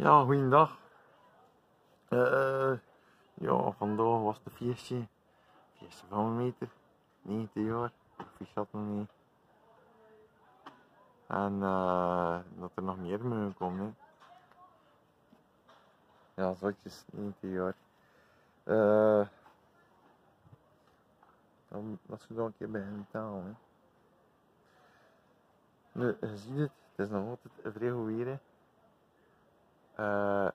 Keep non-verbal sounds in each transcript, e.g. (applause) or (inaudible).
Ja, goeiedag. Eh, ja, vandaag was het feestje. Feestje van mijn meter. 19 jaar. Proficiat nog niet. En eh, dat er nog meer mee komen. Hè. Ja, zotjes, 19 jaar. Eh, dan dat ze dan een keer beginnen talen. Hè. Nu, je ziet het, het is nog altijd vrij goed weer. Eh,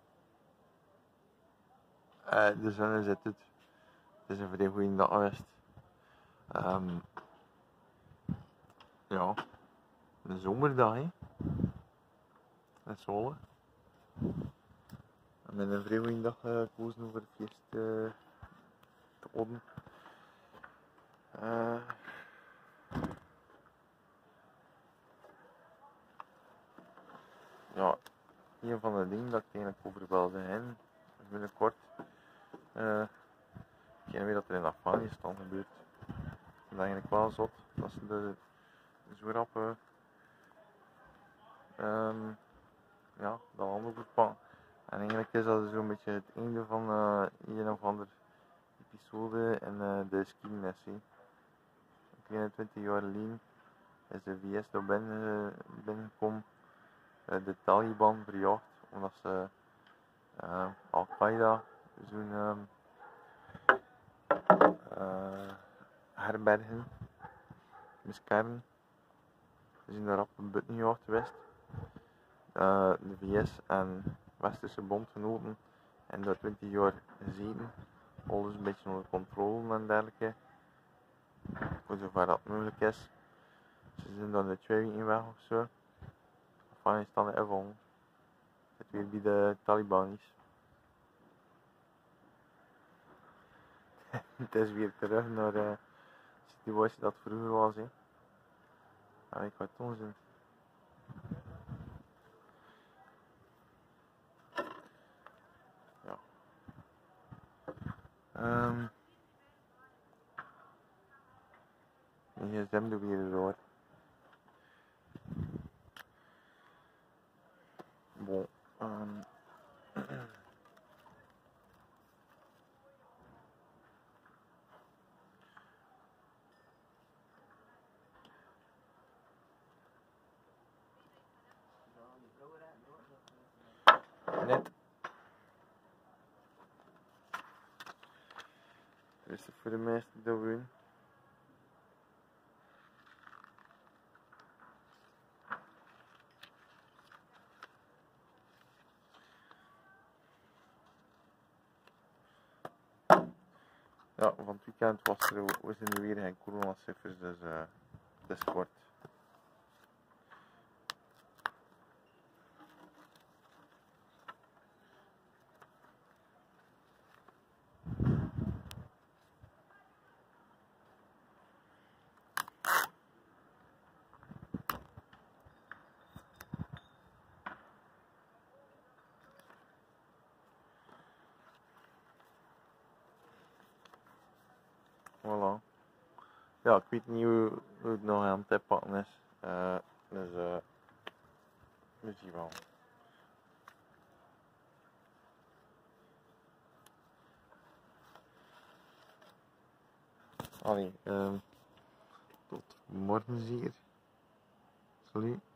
eh, de zon zit het. Het is een dag geweest. Ehm, ja, een zomerdag hè. En zonnig. En met een dag eh, gekozen over het feest eh, te houden. Eh, ja, een van de dingen dat ik eigenlijk over wil zijn, binnenkort, eh ik weer dat er in Afghanistan gebeurt. Ik dat eigenlijk wel zot, dat ze de, zo rap, eh, ehm, ja, de land overpakken. En eigenlijk is dat zo'n beetje het einde van eh een of ander episode in eh, de. Een kleine 20 jaar geleden is de VS daar binnen, binnengekomen de Taliban verjaagd omdat ze eh, Al-Qaeda zo'n eh, herbergen, beschermen. Ze zijn daar op een buitenjaagd geweest. Eh, de VS en Westerse bondgenoten en daar 20 jaar gezeten. Alles een beetje onder controle en dergelijke. Voor zover dat mogelijk is. Ze zijn dan de twee weken weg of zo. Afghanistan en Evon. Het weer bij de Talibanis. (laughs) het is weer terug naar de situatie dat vroeger was. Hè. En ik wat toen zijn. Ja. Ehm. Mijn gsm weer door. Bon. ehm. Net. Dus voor de meesten dat doen. Ja, van het weekend was er, was er weer geen coronacijfers, dus eh het is kort. Voilà. Ja, ik weet niet hoe, hoe het nog aan het pakken is. Eh dus eh we zien wel. Allee, ehm tot morgen zeker. Salut.